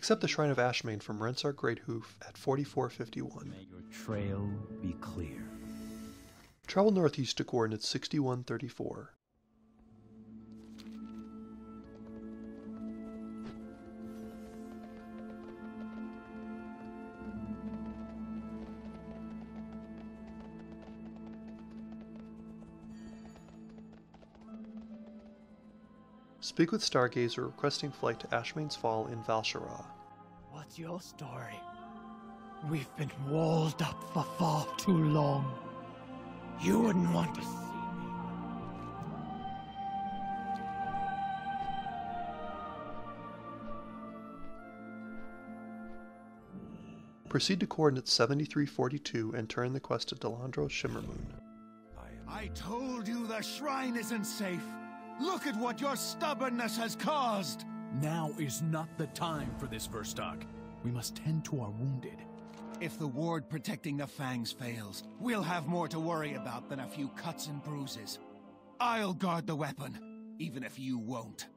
Accept the Shrine of Ashamane from Rensar Greathoof at 4451. May your trail be clear. Travel northeast to coordinates 6134. Speak with Stargazer requesting flight to Ashamane's Fall in Val'sharah. What's your story? We've been walled up for far too long. You wouldn't want to see me. Proceed to coordinates 7342 and turn the quest to Delandro Shimmermoon. I told you the shrine isn't safe. Look at what your stubbornness has caused. Now is not the time for this, Verstok. We must tend to our wounded. If the ward protecting the Fangs fails, we'll have more to worry about than a few cuts and bruises. I'll guard the weapon, even if you won't.